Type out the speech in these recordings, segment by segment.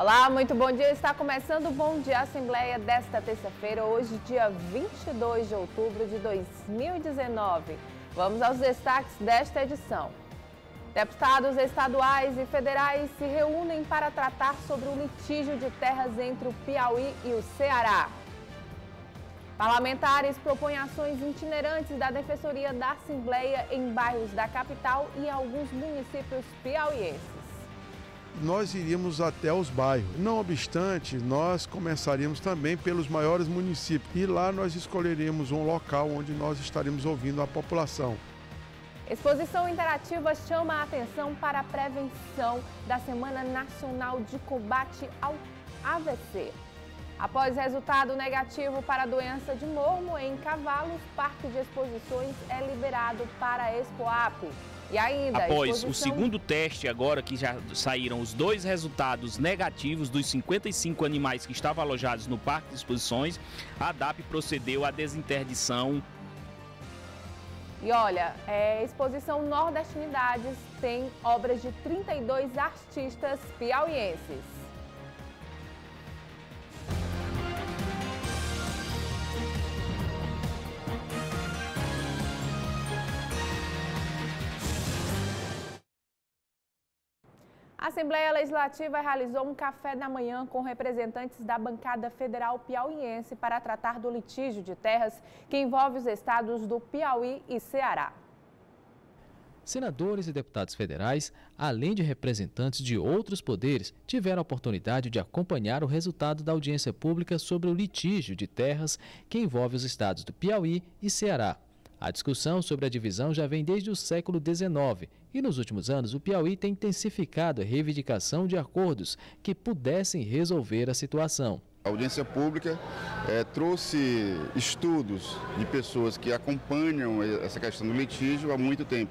Olá, muito bom dia. Está começando o Bom Dia Assembleia desta terça-feira, hoje, dia 22 de outubro de 2019. Vamos aos destaques desta edição. Deputados estaduais e federais se reúnem para tratar sobre o litígio de terras entre o Piauí e o Ceará. Parlamentares propõem ações itinerantes da Defensoria da Assembleia em bairros da capital e alguns municípios piauienses nós iríamos até os bairros. Não obstante, nós começaríamos também pelos maiores municípios e lá nós escolheríamos um local onde nós estaríamos ouvindo a população. Exposição interativa chama a atenção para a prevenção da Semana Nacional de Combate ao AVC. Após resultado negativo para a doença de mormo em cavalos, Parque de Exposições é liberado para a Expoap. E ainda, após exposição... o segundo teste, agora que já saíram os dois resultados negativos dos 55 animais que estavam alojados no Parque de Exposições, a DAP procedeu à desinterdição. E olha, é, Exposição Nordestinidades tem obras de 32 artistas piauienses. A Assembleia Legislativa realizou um café da manhã com representantes da bancada federal piauiense para tratar do litígio de terras que envolve os estados do Piauí e Ceará. Senadores e deputados federais, além de representantes de outros poderes, tiveram a oportunidade de acompanhar o resultado da audiência pública sobre o litígio de terras que envolve os estados do Piauí e Ceará. A discussão sobre a divisão já vem desde o século XIX e, nos últimos anos, o Piauí tem intensificado a reivindicação de acordos que pudessem resolver a situação. A audiência pública é, trouxe estudos de pessoas que acompanham essa questão do litígio há muito tempo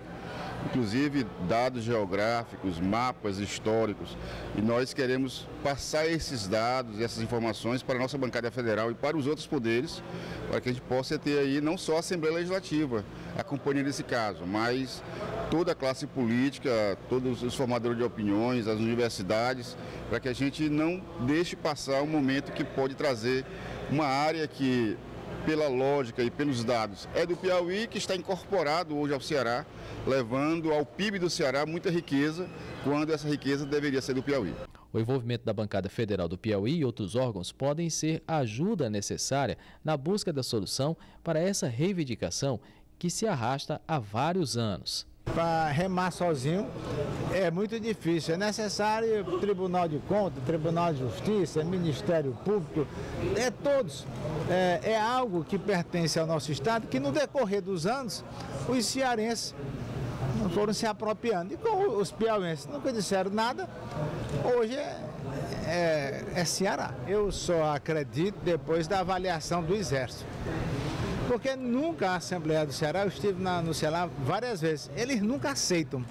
inclusive dados geográficos, mapas históricos, e nós queremos passar esses dados e essas informações para a nossa bancada federal e para os outros poderes, para que a gente possa ter aí não só a Assembleia Legislativa acompanhando esse caso, mas toda a classe política, todos os formadores de opiniões, as universidades, para que a gente não deixe passar um momento que pode trazer uma área que pela lógica e pelos dados, é do Piauí que está incorporado hoje ao Ceará, levando ao PIB do Ceará muita riqueza, quando essa riqueza deveria ser do Piauí. O envolvimento da bancada federal do Piauí e outros órgãos podem ser a ajuda necessária na busca da solução para essa reivindicação que se arrasta há vários anos para remar sozinho é muito difícil. É necessário Tribunal de Contas, Tribunal de Justiça, Ministério Público, é todos. É, é algo que pertence ao nosso Estado, que no decorrer dos anos, os cearenses foram se apropriando. E como os piauenses nunca disseram nada, hoje é, é, é Ceará. Eu só acredito depois da avaliação do Exército. Porque nunca a Assembleia do Ceará, eu estive na, no Ceará várias vezes, eles nunca aceitam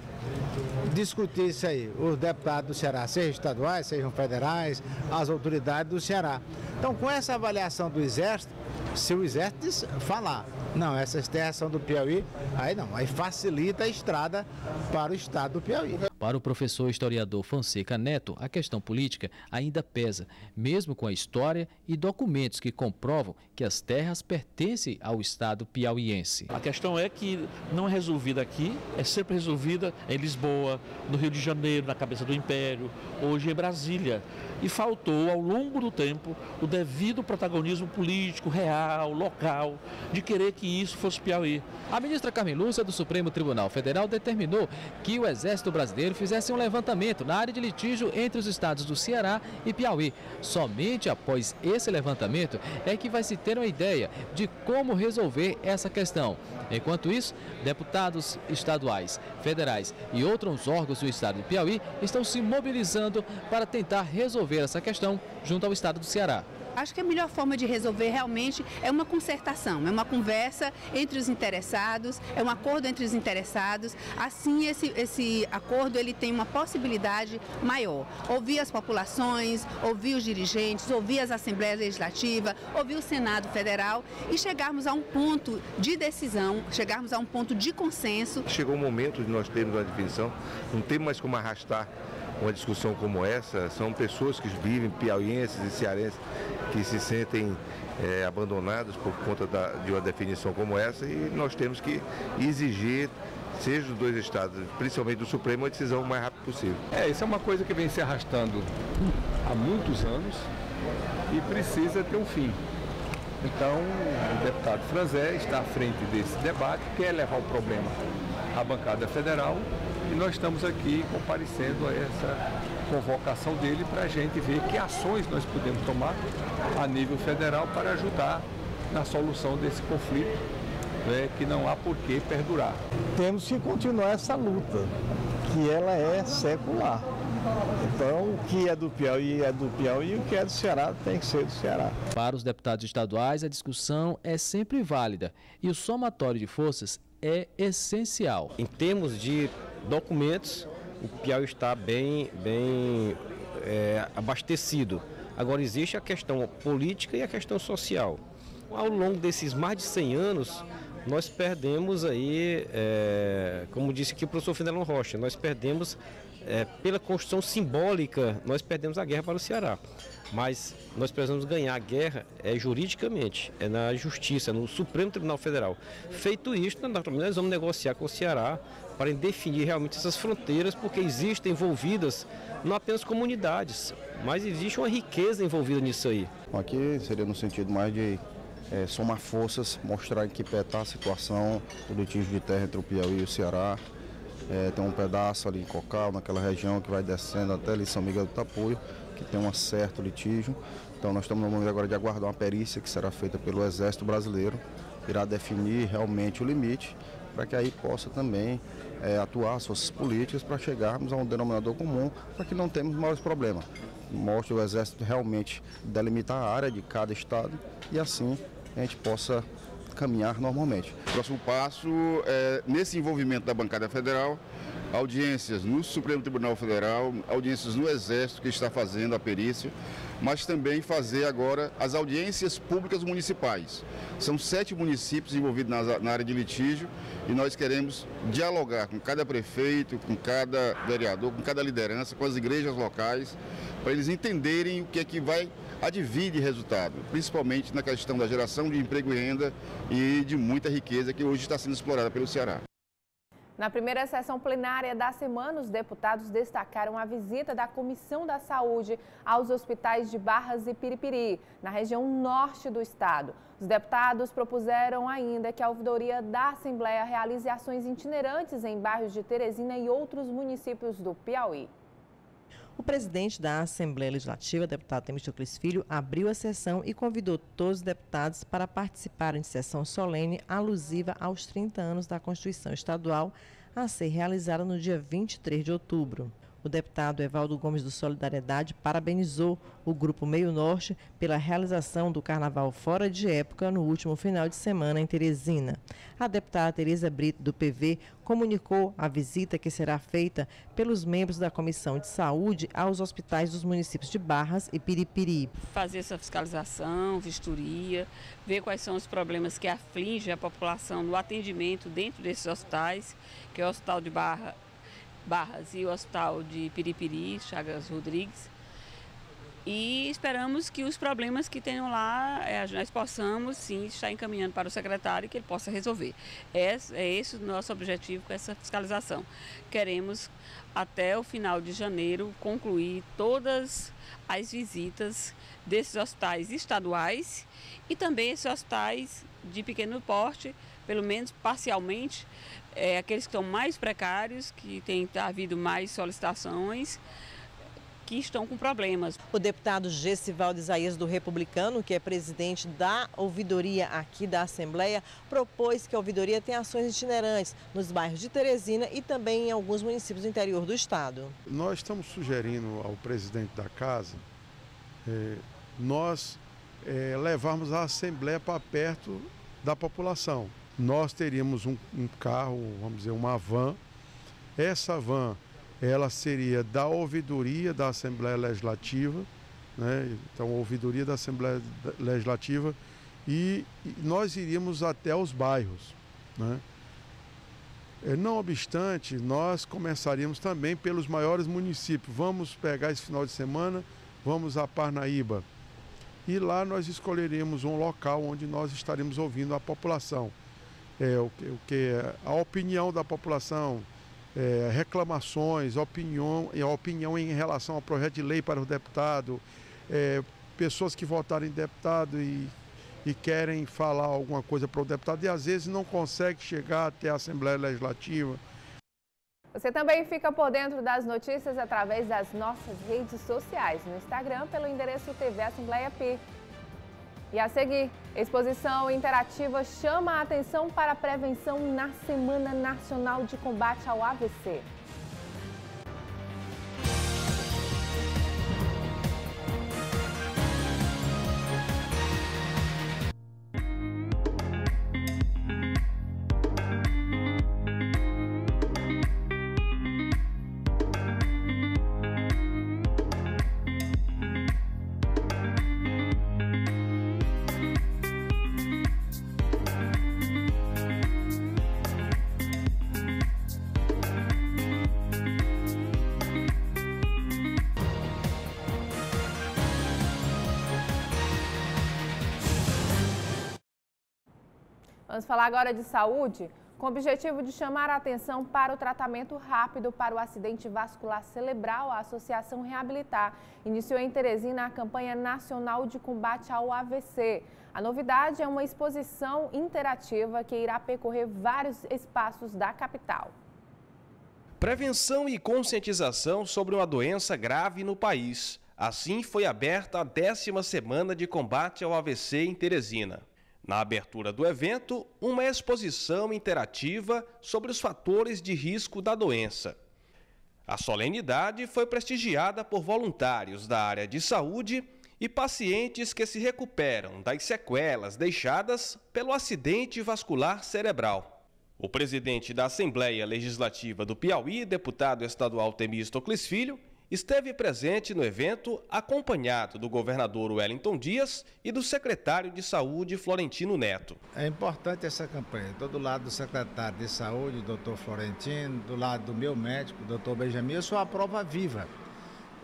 discutir isso aí, os deputados do Ceará, sejam estaduais, sejam federais, as autoridades do Ceará. Então, com essa avaliação do Exército, se o Exército falar, não, essas terras são do Piauí, aí não, aí facilita a estrada para o estado do Piauí. Para o professor historiador Fonseca Neto, a questão política ainda pesa, mesmo com a história e documentos que comprovam que as terras pertencem ao estado piauiense. A questão é que não é resolvida aqui, é sempre resolvida em Lisboa, no Rio de Janeiro, na cabeça do Império, hoje em Brasília. E faltou, ao longo do tempo, o devido protagonismo político, real, local, de querer que isso fosse Piauí. A ministra Carmen Lúcia do Supremo Tribunal Federal determinou que o Exército Brasileiro fizesse um levantamento na área de litígio entre os estados do Ceará e Piauí. Somente após esse levantamento é que vai se ter uma ideia de como resolver essa questão. Enquanto isso, deputados estaduais, federais e outros órgãos do estado do Piauí estão se mobilizando para tentar resolver essa questão junto ao estado do Ceará. Acho que a melhor forma de resolver realmente é uma concertação, é uma conversa entre os interessados, é um acordo entre os interessados. Assim, esse, esse acordo ele tem uma possibilidade maior. Ouvir as populações, ouvir os dirigentes, ouvir as assembleias legislativas, ouvir o Senado Federal e chegarmos a um ponto de decisão, chegarmos a um ponto de consenso. Chegou o momento de nós termos uma definição, não temos mais como arrastar uma discussão como essa, são pessoas que vivem, piauienses e cearenses, que se sentem é, abandonados por conta da, de uma definição como essa e nós temos que exigir seja dos dois estados, principalmente do Supremo, uma decisão o mais rápido possível. É, isso é uma coisa que vem se arrastando há muitos anos e precisa ter um fim. Então, o deputado Franzé está à frente desse debate, quer levar o problema à bancada federal e nós estamos aqui comparecendo a essa convocação dele para a gente ver que ações nós podemos tomar a nível federal para ajudar na solução desse conflito né, que não há por que perdurar. Temos que continuar essa luta, que ela é secular. Então, o que é do Piauí é do Piauí, o que é do Ceará tem que ser do Ceará. Para os deputados estaduais, a discussão é sempre válida e o somatório de forças é essencial. Em termos de documentos, o Piauí está bem, bem é, abastecido. Agora, existe a questão política e a questão social. Ao longo desses mais de 100 anos, nós perdemos aí, é, como disse aqui o professor Fenelon Rocha, nós perdemos, é, pela construção simbólica, nós perdemos a guerra para o Ceará. Mas nós precisamos ganhar a guerra é, juridicamente, é na justiça, no Supremo Tribunal Federal. Feito isso, nós vamos negociar com o Ceará para definir realmente essas fronteiras, porque existem envolvidas não apenas comunidades, mas existe uma riqueza envolvida nisso aí. Aqui seria no sentido mais de é, somar forças, mostrar em que pé está a situação do litígio de terra entre o Piauí e o Ceará. É, tem um pedaço ali em Cocal, naquela região que vai descendo até ali São Miguel do Tapuio, que tem um certo litígio. Então nós estamos no momento agora de aguardar uma perícia que será feita pelo Exército Brasileiro, irá definir realmente o limite, para que aí possa também é, atuar as forças políticas para chegarmos a um denominador comum, para que não tenhamos maiores problemas. Mostre o Exército realmente delimitar a área de cada estado e assim a gente possa caminhar normalmente. O próximo passo é, nesse envolvimento da bancada federal, audiências no Supremo Tribunal Federal, audiências no Exército, que está fazendo a perícia, mas também fazer agora as audiências públicas municipais. São sete municípios envolvidos na, área de litígio e nós queremos dialogar com cada prefeito, com cada vereador, com cada liderança, com as igrejas locais, para eles entenderem o que é que vai advir de resultado, principalmente na questão da geração de emprego e renda e de muita riqueza que hoje está sendo explorada pelo Ceará. Na primeira sessão plenária da semana, os deputados destacaram a visita da Comissão da Saúde aos hospitais de Barras e Piripiri, na região norte do estado. Os deputados propuseram ainda que a ouvidoria da Assembleia realize ações itinerantes em bairros de Teresina e outros municípios do Piauí. O presidente da Assembleia Legislativa, deputado Temistocles Filho, abriu a sessão e convidou todos os deputados para participarem de sessão solene alusiva aos 30 anos da Constituição Estadual a ser realizada no dia 23 de outubro. O deputado Evaldo Gomes do Solidariedade parabenizou o Grupo Meio Norte pela realização do Carnaval fora de época no último final de semana em Teresina. A deputada Tereza Brito, do PV, comunicou a visita que será feita pelos membros da Comissão de Saúde aos hospitais dos municípios de Barras e Piripiri. Fazer essa fiscalização, vistoria, ver quais são os problemas que afligem a população no atendimento dentro desses hospitais, que é o Hospital de Barra Barras e o Hospital de Piripiri, Chagas Rodrigues. E esperamos que os problemas que tenham lá, é, nós possamos sim estar encaminhando para o secretário que ele possa resolver. É, é esse o nosso objetivo com essa fiscalização. Queremos, até o final de janeiro, concluir todas as visitas desses hospitais estaduais e também esses hospitais de pequeno porte, pelo menos parcialmente, é, aqueles que estão mais precários, que tem havido mais solicitações, que estão com problemas. O deputado Gessivaldo Isaías do Republicano, que é presidente da ouvidoria aqui da Assembleia, propôs que a ouvidoria tenha ações itinerantes nos bairros de Teresina e também em alguns municípios do interior do estado. Nós estamos sugerindo ao presidente da casa é, nós é, levarmos a Assembleia para perto da população nós teríamos um, um carro, vamos dizer, uma van. Essa van, ela seria da ouvidoria da Assembleia Legislativa, né? então ouvidoria da Assembleia Legislativa, e, nós iríamos até os bairros. Né? É, não obstante, nós começaríamos também pelos maiores municípios. Vamos pegar esse final de semana, vamos a Parnaíba. E lá nós escolheríamos um local onde nós estaremos ouvindo a população. É, o, o que a opinião da população, é, reclamações, opinião, a opinião em relação ao projeto de lei para o deputado, é, pessoas que votaram em deputado e, e querem falar alguma coisa para o deputado e às vezes não consegue chegar até a Assembleia Legislativa. Você também fica por dentro das notícias através das nossas redes sociais, no Instagram pelo endereço TV Assembleia P. E a seguir, exposição interativa chama a atenção para a prevenção na Semana Nacional de Combate ao AVC. Vamos falar agora de saúde, com o objetivo de chamar a atenção para o tratamento rápido para o acidente vascular cerebral. A Associação Reabilitar iniciou em Teresina a campanha nacional de combate ao AVC. A novidade é uma exposição interativa que irá percorrer vários espaços da capital. Prevenção e conscientização sobre uma doença grave no país. Assim foi aberta a décima semana de combate ao AVC em Teresina. Na abertura do evento, uma exposição interativa sobre os fatores de risco da doença. A solenidade foi prestigiada por voluntários da área de saúde e pacientes que se recuperam das sequelas deixadas pelo acidente vascular cerebral. O presidente da Assembleia Legislativa do Piauí, deputado estadual Temístocles Filho, esteve presente no evento acompanhado do governador Wellington Dias e do secretário de Saúde Florentino Neto. É importante essa campanha. Do lado do secretário de Saúde, doutor Florentino, do lado do meu médico, doutor Benjamin. Eu sou a prova viva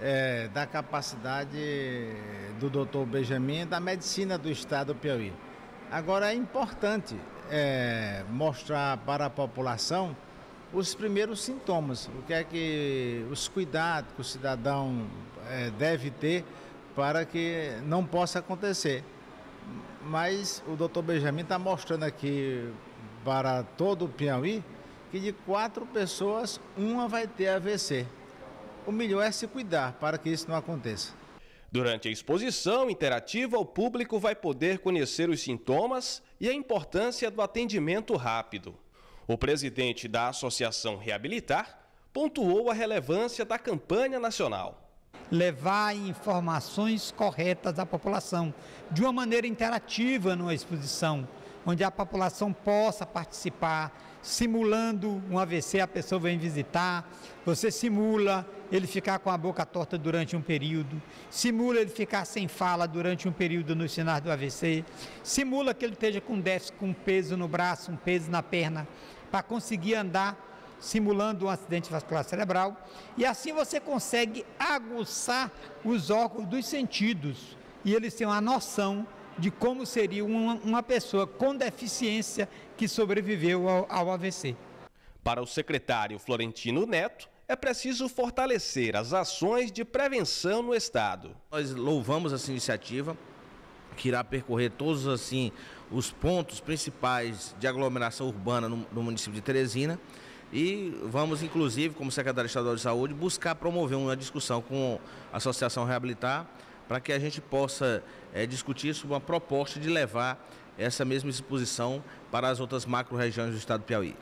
é, da capacidade do doutor Benjamin e da medicina do estado do Piauí. Agora é importante é, mostrar para a população os primeiros sintomas, o que é que os cuidados que o cidadão é, deve ter para que não possa acontecer. Mas o doutor Benjamin está mostrando aqui para todo o Piauí que de quatro pessoas, uma vai ter AVC. O melhor é se cuidar para que isso não aconteça. Durante a exposição interativa, o público vai poder conhecer os sintomas e a importância do atendimento rápido. O presidente da Associação Reabilitar pontuou a relevância da campanha nacional. Levar informações corretas à população, de uma maneira interativa numa exposição, onde a população possa participar, simulando um AVC, a pessoa vem visitar, você simula ele ficar com a boca torta durante um período, simula ele ficar sem fala durante um período no sinais do AVC, simula que ele esteja com déficit, com peso no braço, um peso na perna, para conseguir andar simulando um acidente vascular cerebral. E assim você consegue aguçar os órgãos dos sentidos e eles têm uma noção de como seria uma, uma pessoa com deficiência que sobreviveu ao, ao AVC. Para o secretário Florentino Neto, é preciso fortalecer as ações de prevenção no Estado. Nós louvamos essa iniciativa, que irá percorrer todos assim os pontos principais de aglomeração urbana no, no município de Teresina. E vamos, inclusive, como secretário estadual de saúde, buscar promover uma discussão com a Associação Reabilitar para que a gente possa é, discutir sobre uma proposta de levar essa mesma exposição para as outras macro-regiões do estado do Piauí.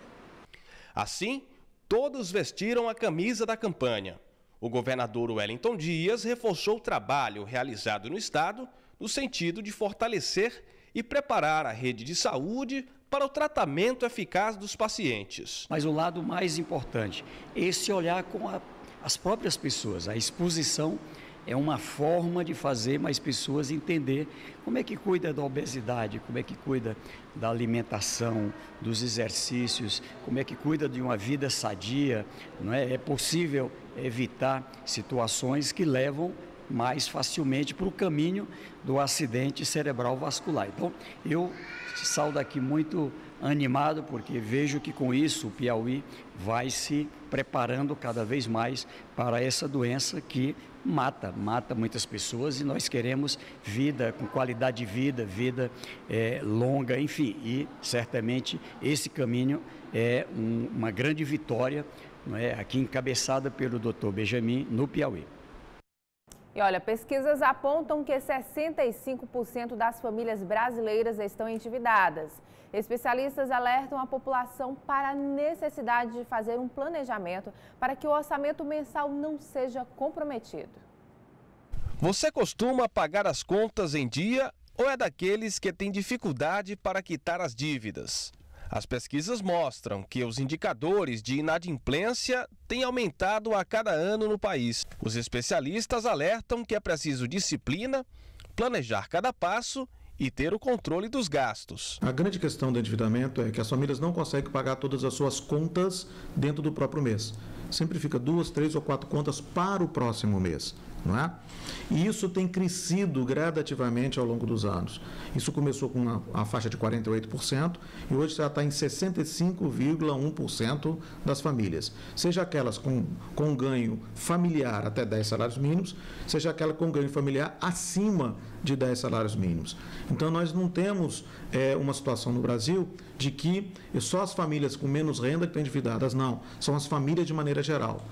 Assim, todos vestiram a camisa da campanha. O governador Wellington Dias reforçou o trabalho realizado no estado no sentido de fortalecer e preparar a rede de saúde para o tratamento eficaz dos pacientes. Mas o lado mais importante, esse olhar com a, as próprias pessoas, a exposição é uma forma de fazer mais pessoas entender como é que cuida da obesidade, como é que cuida da alimentação, dos exercícios, como é que cuida de uma vida sadia, não é? É possível evitar situações que levam mais facilmente para o caminho do acidente cerebral vascular. Então, eu saio daqui muito animado porque vejo que com isso o Piauí vai se preparando cada vez mais para essa doença que mata, mata muitas pessoas e nós queremos vida com qualidade de vida, vida é, longa, enfim. E certamente esse caminho é um, uma grande vitória, não é, aqui encabeçada pelo Dr. Benjamin no Piauí. E olha, pesquisas apontam que 65% das famílias brasileiras estão endividadas. Especialistas alertam a população para a necessidade de fazer um planejamento para que o orçamento mensal não seja comprometido. Você costuma pagar as contas em dia ou é daqueles que têm dificuldade para quitar as dívidas? As pesquisas mostram que os indicadores de inadimplência têm aumentado a cada ano no país. Os especialistas alertam que é preciso disciplina, planejar cada passo e ter o controle dos gastos. A grande questão do endividamento é que as famílias não conseguem pagar todas as suas contas dentro do próprio mês. Sempre fica duas, três ou quatro contas para o próximo mês não é? E isso tem crescido gradativamente ao longo dos anos. Isso começou com uma, a faixa de 48% e hoje já está em 65,1% das famílias. Seja aquelas com, com ganho familiar até 10 salários mínimos, seja aquela com ganho familiar acima de 10 salários mínimos. Então, nós não temos é, uma situação no Brasil de que só as famílias com menos renda que estão endividadas. Não, são as famílias de maneira geral.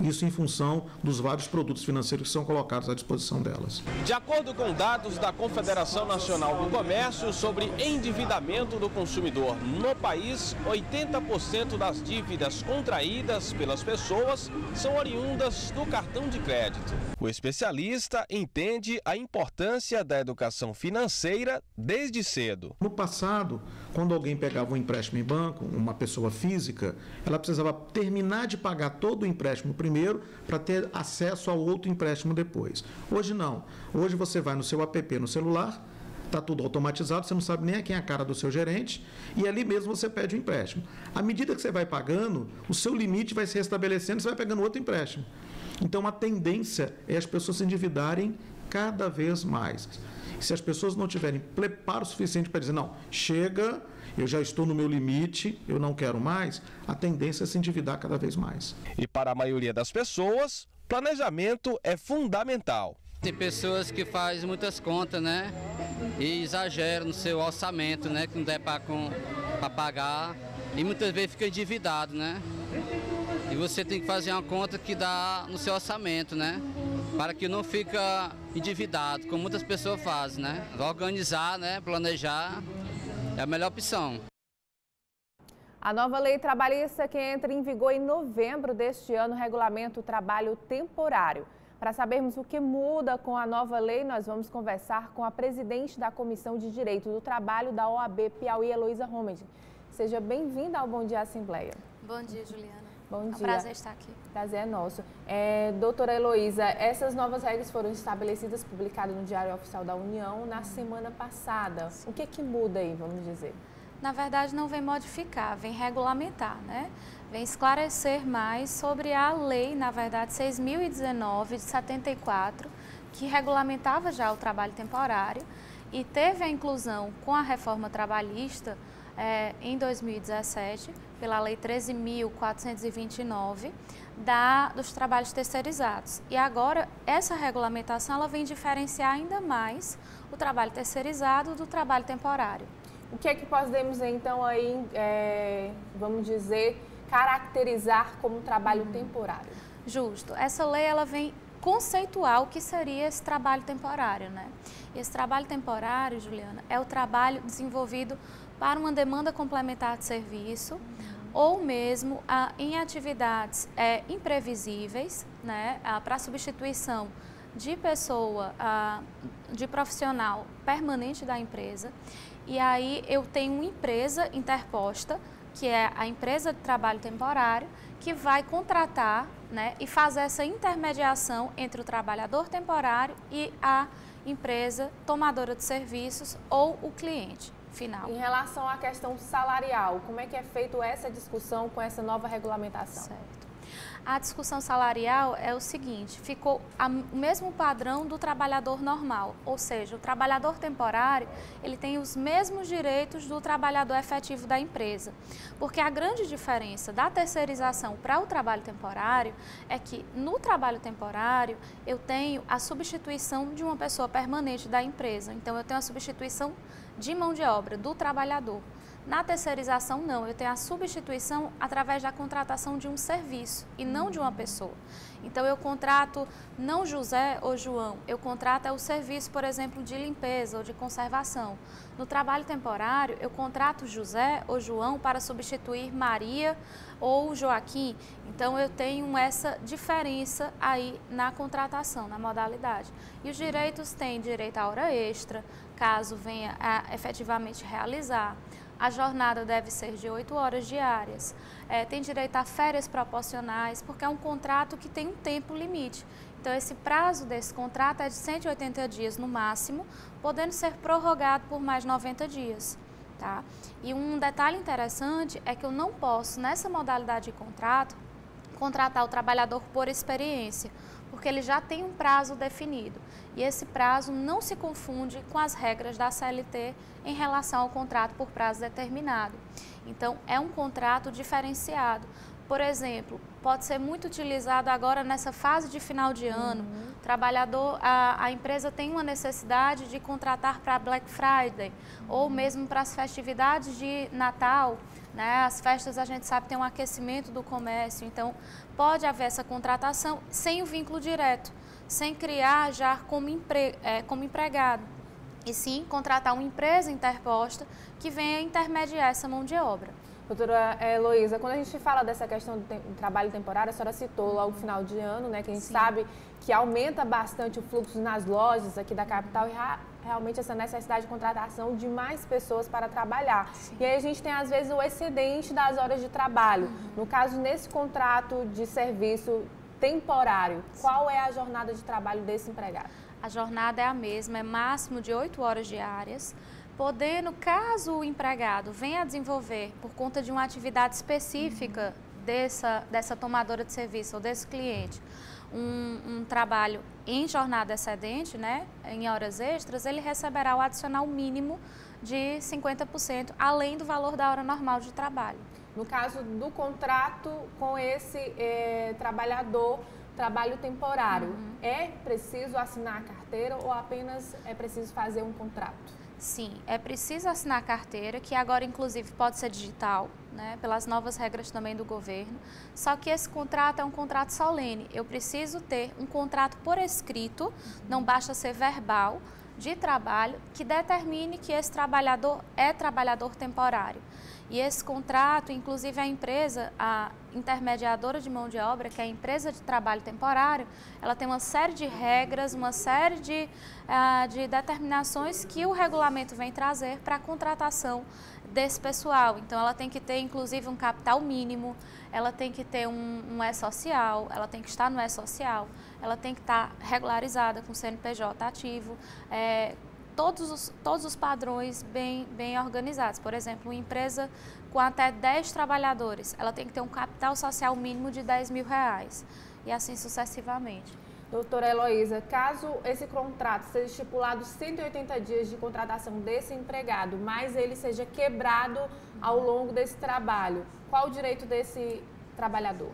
Isso em função dos vários produtos financeiros que são colocados à disposição delas. De acordo com dados da Confederação Nacional do Comércio sobre endividamento do consumidor no país, 80% das dívidas contraídas pelas pessoas são oriundas do cartão de crédito. O especialista entende a importância da educação financeira desde cedo. No passado, quando alguém pegava um empréstimo em banco, uma pessoa física, ela precisava terminar de pagar todo o empréstimo primeiro para ter acesso ao outro empréstimo depois. Hoje não. Hoje você vai no seu app no celular, está tudo automatizado, você não sabe nem quem é a cara do seu gerente, e ali mesmo você pede o um empréstimo. À medida que você vai pagando, o seu limite vai se restabelecendo, você vai pegando outro empréstimo. Então a tendência é as pessoas se endividarem cada vez mais. Se as pessoas não tiverem preparo suficiente para dizer, não, chega, eu já estou no meu limite, eu não quero mais, a tendência é se endividar cada vez mais. E para a maioria das pessoas, planejamento é fundamental. Tem pessoas que fazem muitas contas, né? E exageram no seu orçamento, né? Que não der para pagar. E muitas vezes fica endividado, né? E você tem que fazer uma conta que dá no seu orçamento, né? para que não fica endividado, como muitas pessoas fazem, né? Organizar, né? Planejar é a melhor opção. A nova lei trabalhista que entra em vigor em novembro deste ano regulamenta o trabalho temporário. Para sabermos o que muda com a nova lei, nós vamos conversar com a presidente da Comissão de Direito do Trabalho da OAB Piauí, Heloísa Romed. Seja bem-vinda ao Bom Dia Assembleia. Bom dia, Juliana. Bom dia. É um prazer estar aqui. Prazer é nosso. É, doutora Heloísa, essas novas regras foram estabelecidas, publicadas no Diário Oficial da União na semana passada. O que, é que muda aí, vamos dizer? Na verdade, não vem modificar, vem regulamentar, né? Vem esclarecer mais sobre a lei, na verdade, 6.019 de 74, que regulamentava já o trabalho temporário e teve a inclusão com a reforma trabalhista é, em 2017 pela Lei 13.429 da, dos trabalhos terceirizados. E agora, essa regulamentação ela vem diferenciar ainda mais o trabalho terceirizado do trabalho temporário. O que é que podemos, então, aí, é, vamos dizer, caracterizar como trabalho hum. temporário? Justo. Essa lei ela vem conceituar o que seria esse trabalho temporário, né? Esse trabalho temporário, Juliana, é o trabalho desenvolvido para uma demanda complementar de serviço ou mesmo ah, em atividades é, imprevisíveis, né, ah, para substituição de pessoa, ah, de profissional permanente da empresa. E aí eu tenho uma empresa interposta que é a empresa de trabalho temporário, que vai contratar né, e fazer essa intermediação entre o trabalhador temporário e a empresa tomadora de serviços ou o cliente final. Em relação à questão salarial, como é que é feita essa discussão com essa nova regulamentação? Certo. A discussão salarial é o seguinte: ficou o mesmo padrão do trabalhador normal, ou seja, o trabalhador temporário ele tem os mesmos direitos do trabalhador efetivo da empresa, porque a grande diferença da terceirização para o trabalho temporário é que no trabalho temporário eu tenho a substituição de uma pessoa permanente da empresa, então eu tenho a substituição de mão de obra do trabalhador. Na terceirização, não, eu tenho a substituição através da contratação de um serviço e não de uma pessoa. Então, eu contrato não José ou João, eu contrato é o serviço, por exemplo, de limpeza ou de conservação. No trabalho temporário, eu contrato José ou João para substituir Maria ou Joaquim. Então, eu tenho essa diferença aí na contratação, na modalidade. E os direitos têm direito à hora extra, caso venha a efetivamente realizar a jornada deve ser de 8 horas diárias. É, tem direito a férias proporcionais, porque é um contrato que tem um tempo limite. Então, esse prazo desse contrato é de 180 dias no máximo, podendo ser prorrogado por mais 90 dias. Tá? E um detalhe interessante é que eu não posso, nessa modalidade de contrato, contratar o trabalhador por experiência, porque ele já tem um prazo definido. E esse prazo não se confunde com as regras da CLT em relação ao contrato por prazo determinado. Então, é um contrato diferenciado. Por exemplo, pode ser muito utilizado agora nessa fase de final de ano. Uhum. Trabalhador, a, a, empresa tem uma necessidade de contratar para Black Friday uhum. ou mesmo para as festividades de Natal. Né? As festas a gente sabe tem um aquecimento do comércio, então pode haver essa contratação sem o vínculo direto sem criar já como, empre, é, como empregado, e sim contratar uma empresa interposta que venha intermediar essa mão de obra. Doutora Heloísa, quando a gente fala dessa questão do trabalho temporário, a senhora citou logo no final de ano, né, que a gente Sim. sabe que aumenta bastante o fluxo nas lojas aqui da capital e realmente essa necessidade de contratação de mais pessoas para trabalhar. Sim. E aí a gente tem, às vezes, o excedente das horas de trabalho. Uhum. No caso, nesse contrato de serviço temporário, qual é a jornada de trabalho desse empregado? A jornada é a mesma, é máximo de 8 horas diárias, podendo, caso o empregado venha a desenvolver, por conta de uma atividade específica dessa, dessa tomadora de serviço ou desse cliente, um, um, trabalho em jornada excedente, né, em horas extras, ele receberá o adicional mínimo de 50%, além do valor da hora normal de trabalho. No caso do contrato com esse é, trabalhador, trabalho temporário, uhum. é preciso assinar a carteira ou apenas é preciso fazer um contrato? Sim, é preciso assinar a carteira, que agora inclusive pode ser digital, né, pelas novas regras também do governo. Só que esse contrato é um contrato solene. Eu preciso ter um contrato por escrito, não basta ser verbal, de trabalho que determine que esse trabalhador é trabalhador temporário. E esse contrato, inclusive a empresa, a intermediadora de mão de obra, que é a empresa de trabalho temporário, ela tem uma série de regras, uma série de, uh, de determinações que o regulamento vem trazer para a contratação desse pessoal. Então, ela tem que ter, inclusive, um capital mínimo, ela tem que ter um, um E-social, ela tem que estar no E-social, ela tem que estar regularizada com o CNPJ ativo, é, todos os, todos os padrões bem, bem organizados. Por exemplo, uma empresa com até 10 trabalhadores, ela tem que ter um capital social mínimo de 10 mil reais e assim sucessivamente. Doutora Heloísa, caso esse contrato seja estipulado 180 dias de contratação desse empregado, mas ele seja quebrado ao longo desse trabalho, qual o direito desse trabalhador?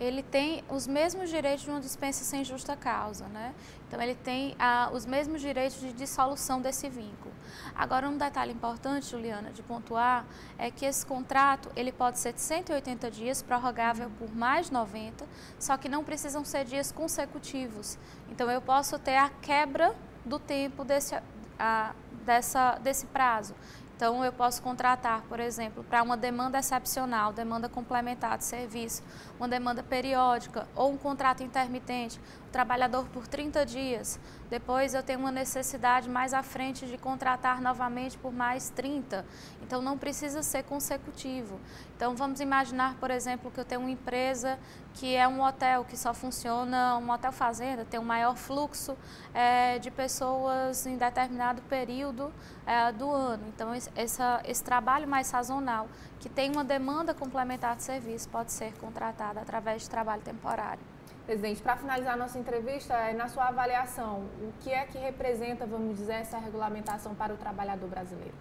Ele tem os mesmos direitos de uma dispensa sem justa causa, né? Então ele tem ah, os mesmos direitos de dissolução desse vínculo. Agora um detalhe importante, Juliana, de pontuar é que esse contrato ele pode ser de 180 dias, prorrogável por mais 90, só que não precisam ser dias consecutivos. Então eu posso ter a quebra do tempo desse, a, dessa, desse prazo. Então, eu posso contratar, por exemplo, para uma demanda excepcional, demanda complementar de serviço, uma demanda periódica ou um contrato intermitente, trabalhador por 30 dias. Depois, eu tenho uma necessidade mais à frente de contratar novamente por mais 30. Então, não precisa ser consecutivo. Então, vamos imaginar, por exemplo, que eu tenho uma empresa que é um hotel que só funciona, um hotel fazenda, tem um maior fluxo é, de pessoas em determinado período é, do ano. Então, essa, esse trabalho mais sazonal, que tem uma demanda complementar de serviço, pode ser contratado através de trabalho temporário. Presidente, para finalizar a nossa entrevista, é, na sua avaliação, o que é que representa, vamos dizer, essa regulamentação para o trabalhador brasileiro?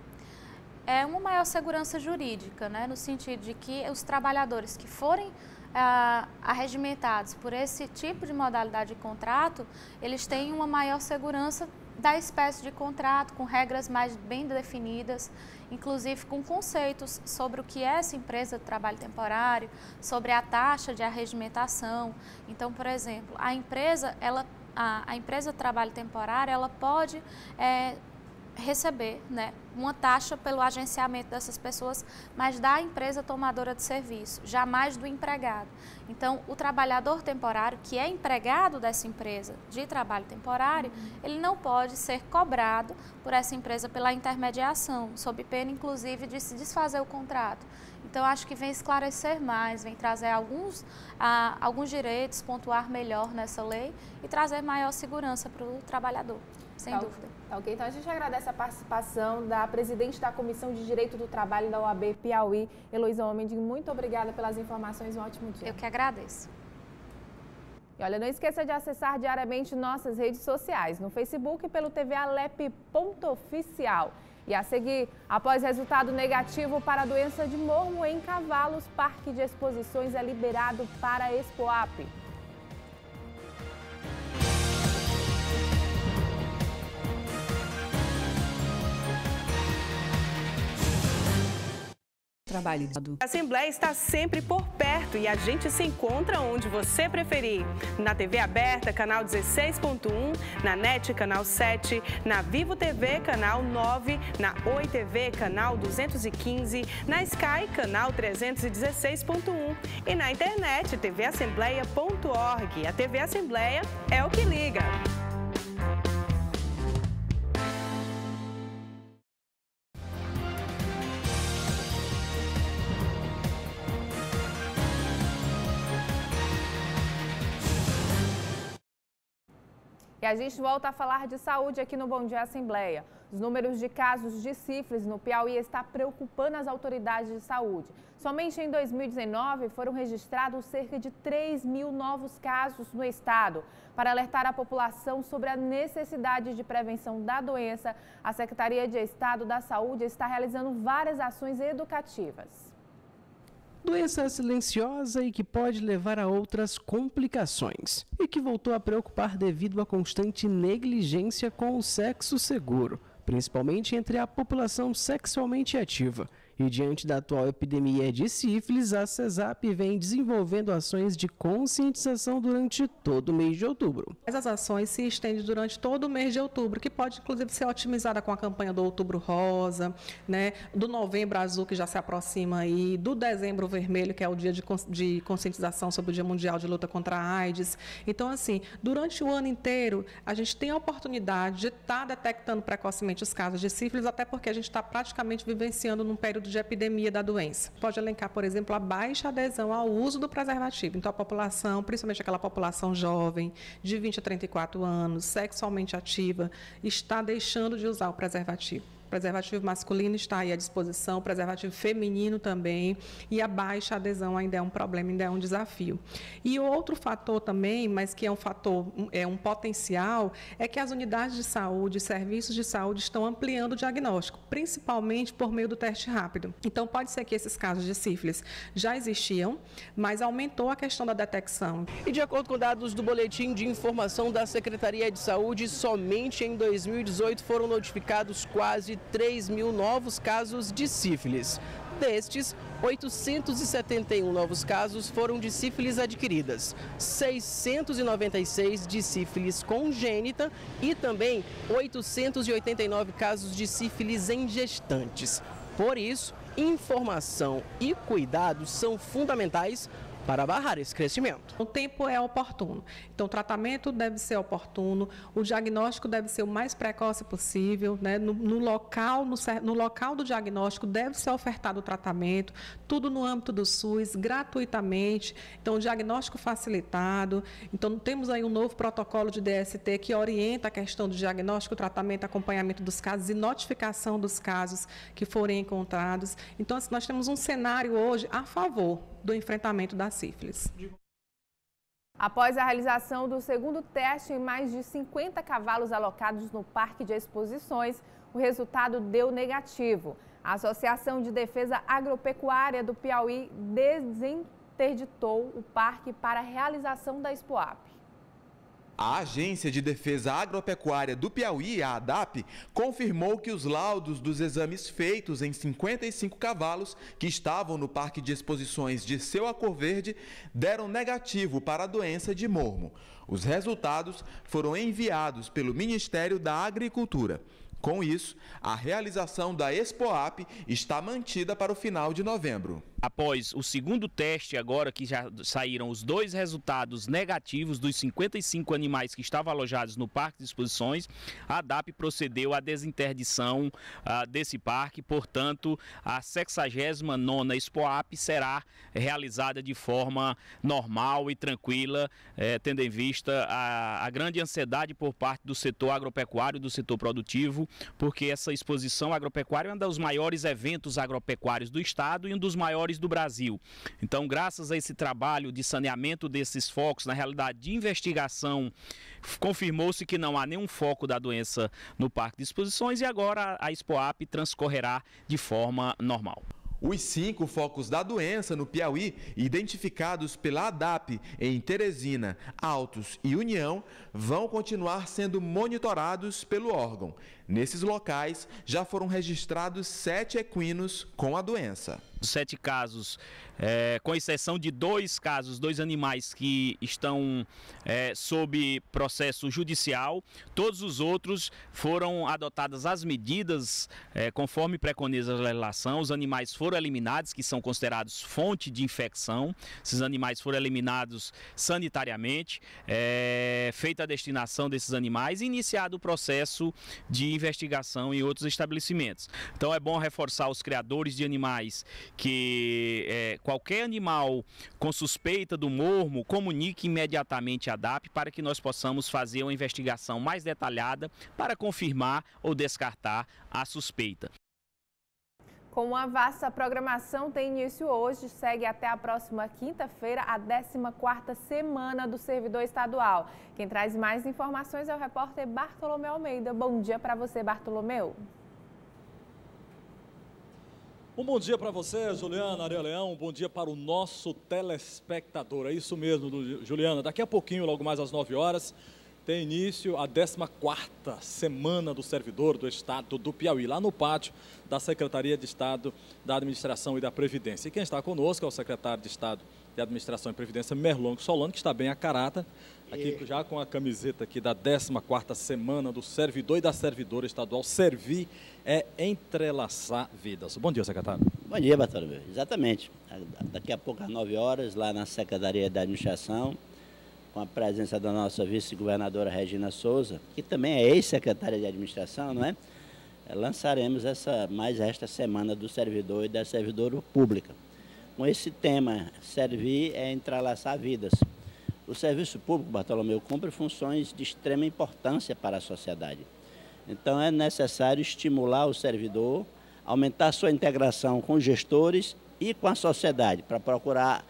É uma maior segurança jurídica, né, no sentido de que os trabalhadores que forem ah, arregimentados por esse tipo de modalidade de contrato, eles têm uma maior segurança da espécie de contrato, com regras mais bem definidas, inclusive com conceitos sobre o que é essa empresa de trabalho temporário, sobre a taxa de arregimentação. Então, por exemplo, a empresa, ela, a, a empresa de trabalho temporário, ela pode é, receber né, uma taxa pelo agenciamento dessas pessoas, mas da empresa tomadora de serviço, jamais do empregado. Então, o trabalhador temporário, que é empregado dessa empresa de trabalho temporário, uhum. ele não pode ser cobrado por essa empresa pela intermediação, sob pena, inclusive, de se desfazer o contrato. Então, acho que vem esclarecer mais, vem trazer alguns, ah, alguns direitos, pontuar melhor nessa lei e trazer maior segurança para o trabalhador, sem tá, dúvida. Tá ok, então a gente agradece a participação da presidente da Comissão de Direito do Trabalho da OAB Piauí, Heloísa Homem. Muito obrigada pelas informações, um ótimo dia. Eu que agradeço. E olha, não esqueça de acessar diariamente nossas redes sociais, no Facebook pelo tvalep.oficial. E a seguir, após resultado negativo para a doença de morro em cavalos, Parque de Exposições é liberado para a Expoap. Trabalho. A Assembleia está sempre por perto e a gente se encontra onde você preferir. Na TV aberta, canal 16.1, na NET, canal 7, na Vivo TV, canal 9, na Oi TV, canal 215, na Sky, canal 316.1 e na internet, tvassembleia.org. A TV Assembleia é o que liga. A gente volta a falar de saúde aqui no Bom Dia Assembleia. Os números de casos de sífilis no Piauí está preocupando as autoridades de saúde. Somente em 2019 foram registrados cerca de 3 mil novos casos no estado. Para alertar a população sobre a necessidade de prevenção da doença, a Secretaria de Estado da Saúde está realizando várias ações educativas. Doença silenciosa e que pode levar a outras complicações. E que voltou a preocupar devido à constante negligência com o sexo seguro, principalmente entre a população sexualmente ativa. E diante da atual epidemia de sífilis, a CESAP vem desenvolvendo ações de conscientização durante todo o mês de outubro. Essas ações se estendem durante todo o mês de outubro, que pode inclusive ser otimizada com a campanha do Outubro Rosa, né, do Novembro Azul, que já se aproxima aí, do Dezembro Vermelho, que é o dia de, de conscientização sobre o Dia Mundial de Luta contra a AIDS. Então, assim, durante o ano inteiro, a gente tem a oportunidade de estar tá detectando precocemente os casos de sífilis, até porque a gente está praticamente vivenciando num período de epidemia da doença. Pode elencar, por exemplo, a baixa adesão ao uso do preservativo. Então, a população, principalmente aquela população jovem, de 20 a 34 anos, sexualmente ativa, está deixando de usar o preservativo preservativo masculino está aí à disposição, preservativo feminino também, e a baixa adesão ainda é um problema, ainda é um desafio. E outro fator também, mas que é um fator, é um potencial, é que as unidades de saúde, serviços de saúde estão ampliando o diagnóstico, principalmente por meio do teste rápido. Então, pode ser que esses casos de sífilis já existiam, mas aumentou a questão da detecção. E de acordo com dados do Boletim de Informação da Secretaria de Saúde, somente em 2018 foram notificados quase 3 mil novos casos de sífilis. Destes, 871 novos casos foram de sífilis adquiridas, 696 de sífilis congênita e também 889 casos de sífilis em gestantes. Por isso, informação e cuidados são fundamentais para barrar esse crescimento. O tempo é oportuno. Então, o tratamento deve ser oportuno, o diagnóstico deve ser o mais precoce possível, né? no, no, local, no, no local do diagnóstico deve ser ofertado o tratamento, tudo no âmbito do SUS, gratuitamente. Então, o diagnóstico facilitado. Então, temos aí um novo protocolo de DST que orienta a questão do diagnóstico, tratamento, acompanhamento dos casos e notificação dos casos que forem encontrados. Então, assim, nós temos um cenário hoje a favor do enfrentamento da sífilis. Após a realização do segundo teste em mais de 50 cavalos alocados no Parque de Exposições, o resultado deu negativo. A Associação de Defesa Agropecuária do Piauí desinterditou o parque para a realização da Expoap. A Agência de Defesa Agropecuária do Piauí, a ADAP, confirmou que os laudos dos exames feitos em 55 cavalos que estavam no Parque de Exposições de Seu Acor Verde deram negativo para a doença de mormo. Os resultados foram enviados pelo Ministério da Agricultura. Com isso, a realização da Expoap está mantida para o final de novembro. Após o segundo teste, agora que já saíram os dois resultados negativos dos 55 animais que estavam alojados no Parque de Exposições, a ADAP procedeu à desinterdição uh, desse parque, portanto, a 69ª Expoap será realizada de forma normal e tranquila, eh, tendo em vista a, a grande ansiedade por parte do setor agropecuário, do setor produtivo, porque essa exposição agropecuária é um dos maiores eventos agropecuários do estado e um dos maiores do Brasil. Então, graças a esse trabalho de saneamento desses focos, na realidade de investigação, confirmou-se que não há nenhum foco da doença no Parque de Exposições e agora a Expoap transcorrerá de forma normal. Os cinco focos da doença no Piauí, identificados pela ADAP em Teresina, Altos e União, vão continuar sendo monitorados pelo órgão. Nesses locais já foram registrados sete equinos com a doença. Sete casos é, com exceção de dois casos, dois animais que estão é, sob processo judicial. Todos os outros foram adotadas as medidas é, conforme preconiza a legislação. Os animais foram eliminados, que são considerados fonte de infecção. Esses animais foram eliminados sanitariamente, é, feita a destinação desses animais e iniciado o processo de investigação em outros estabelecimentos. Então é bom reforçar os criadores de animais que é, qualquer animal com suspeita do mormo, comunique imediatamente a DAP para que nós possamos fazer uma investigação mais detalhada para confirmar ou descartar a suspeita. Com uma vasta programação, tem início hoje, segue até a próxima quinta-feira, a 14ª semana do servidor estadual. Quem traz mais informações é o repórter Bartolomeu Almeida. Bom dia para você, Bartolomeu. Um bom dia para você, Juliana Areia Leão. Um bom dia para o nosso telespectador. É isso mesmo, Juliana. Daqui a pouquinho, logo mais às 9 horas, tem início a 14ª Semana do Servidor do Estado do Piauí, lá no pátio da Secretaria de Estado da Administração e da Previdência. E quem está conosco é o secretário de Estado de Administração e Previdência, Merlong Solano, que está bem a carata, aqui e... já com a camiseta aqui da 14ª Semana do Servidor e da Servidora Estadual, Servir é entrelaçar vidas. Bom dia, secretário. Bom dia, Bartolomeu. Exatamente. Daqui a pouco, às 9 horas, lá na Secretaria da Administração, com a presença da nossa vice-governadora Regina Souza, que também é ex-secretária de Administração, não é? é? Lançaremos essa, mais esta semana do servidor e da servidora pública. Com esse tema, servir é entrelaçar vidas. O serviço público, Bartolomeu, cumpre funções de extrema importância para a sociedade então é necessário estimular o servidor, aumentar sua integração com os gestores e com a sociedade, para procurar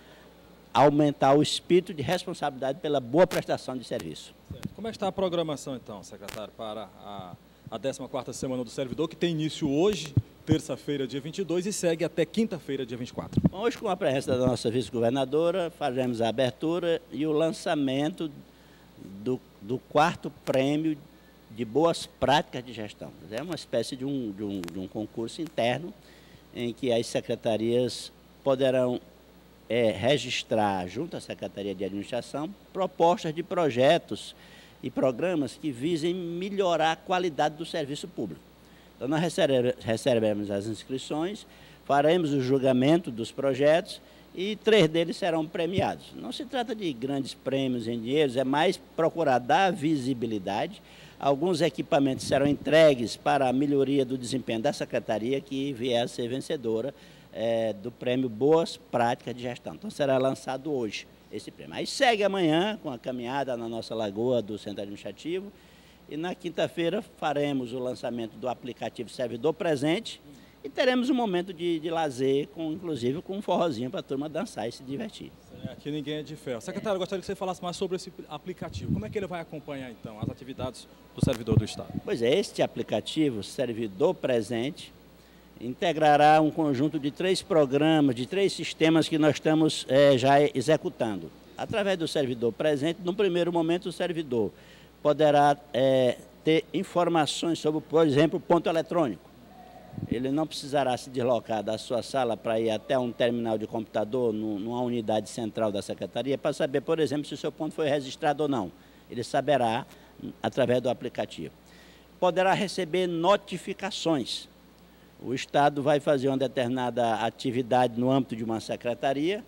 aumentar o espírito de responsabilidade pela boa prestação de serviço. Como é que está a programação, então, secretário, para a, a 14ª Semana do Servidor, que tem início hoje, terça-feira, dia 22, e segue até quinta-feira, dia 24? Hoje, com a presença da nossa vice-governadora, faremos a abertura e o lançamento do, do quarto prêmio de boas práticas de gestão. É uma espécie de um, de um, de um concurso interno em que as secretarias poderão é, registrar junto à Secretaria de Administração propostas de projetos e programas que visem melhorar a qualidade do serviço público. Então, nós recebemos as inscrições, faremos o julgamento dos projetos e três deles serão premiados. Não se trata de grandes prêmios em dinheiros, é mais procurar dar visibilidade. Alguns equipamentos serão entregues para a melhoria do desempenho da secretaria que vier a ser vencedora é, do prêmio Boas Práticas de Gestão. Então será lançado hoje esse prêmio. Aí segue amanhã com a caminhada na nossa lagoa do Centro Administrativo e na quinta-feira faremos o lançamento do aplicativo Servidor Presente e teremos um momento de, de lazer, com, inclusive com um forrozinho para a turma dançar e se divertir. Aqui ninguém é de ferro. Secretário, eu gostaria que você falasse mais sobre esse aplicativo. Como é que ele vai acompanhar, então, as atividades do servidor do Estado? Pois é, este aplicativo, Servidor Presente, integrará um conjunto de três programas, de três sistemas que nós estamos é, já executando. Através do servidor presente, no primeiro momento, o servidor poderá é, ter informações sobre, por exemplo, ponto eletrônico. Ele não precisará se deslocar da sua sala para ir até um terminal de computador, numa unidade central da secretaria, para saber, por exemplo, se o seu ponto foi registrado ou não. Ele saberá através do aplicativo. Poderá receber notificações. O Estado vai fazer uma determinada atividade no âmbito de uma secretaria,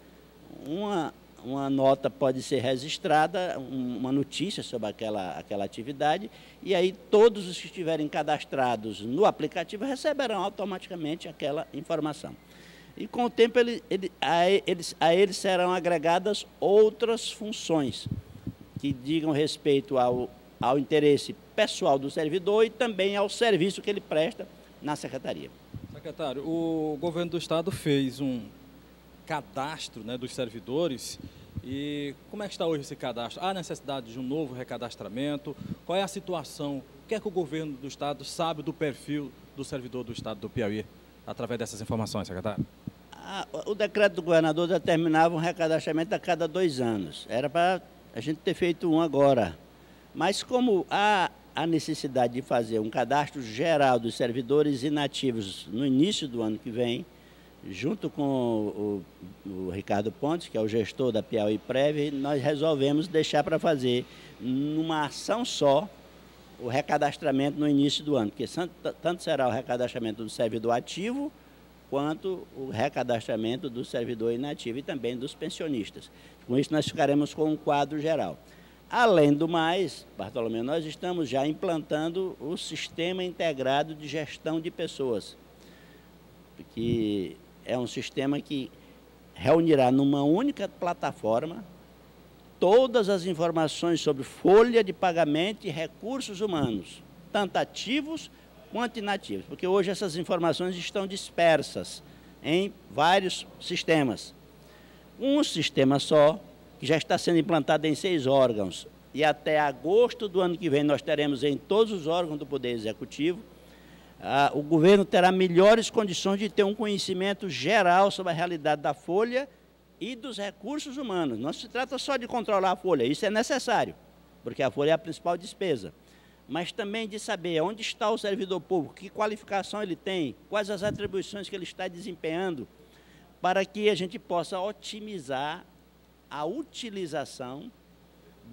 uma uma nota pode ser registrada, uma notícia sobre aquela, aquela atividade, e aí todos os que estiverem cadastrados no aplicativo receberão automaticamente aquela informação. E com o tempo ele, ele, a, eles, a eles serão agregadas outras funções que digam respeito ao, ao interesse pessoal do servidor e também ao serviço que ele presta na secretaria. Secretário, o governo do estado fez um cadastro né, dos servidores. E como é que está hoje esse cadastro? Há necessidade de um novo recadastramento? Qual é a situação? O que é que o governo do Estado sabe do perfil do servidor do Estado do Piauí, através dessas informações, secretário? Ah, o decreto do governador determinava um recadastramento a cada dois anos. Era para a gente ter feito um agora. Mas como há a necessidade de fazer um cadastro geral dos servidores inativos no início do ano que vem, junto com o, o, Ricardo Pontes, que é o gestor da Piauí Prev, nós resolvemos deixar para fazer numa ação só o recadastramento no início do ano, porque tanto será o recadastramento do servidor ativo, quanto o recadastramento do servidor inativo e também dos pensionistas. Com isso, nós ficaremos com um quadro geral. Além do mais, Bartolomeu, nós estamos já implantando o Sistema Integrado de Gestão de Pessoas, que é um sistema que reunirá numa única plataforma todas as informações sobre folha de pagamento e recursos humanos, tanto ativos quanto inativos, porque hoje essas informações estão dispersas em vários sistemas. Um sistema só, que já está sendo implantado em seis órgãos, e até agosto do ano que vem nós teremos em todos os órgãos do Poder Executivo, ah, o governo terá melhores condições de ter um conhecimento geral sobre a realidade da folha e dos recursos humanos. Não se trata só de controlar a folha, isso é necessário, porque a folha é a principal despesa. Mas também de saber onde está o servidor público, que qualificação ele tem, quais as atribuições que ele está desempenhando, para que a gente possa otimizar a utilização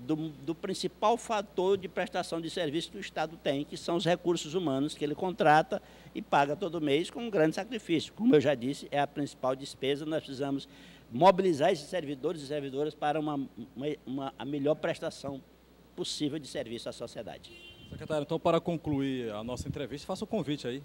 do, do, principal fator de prestação de serviço que o Estado tem, que são os recursos humanos que ele contrata e paga todo mês com um grande sacrifício. Como eu já disse, é a principal despesa, nós precisamos mobilizar esses servidores e servidoras para uma, uma, uma a melhor prestação possível de serviço à sociedade. Secretário, então para concluir a nossa entrevista, faça o convite aí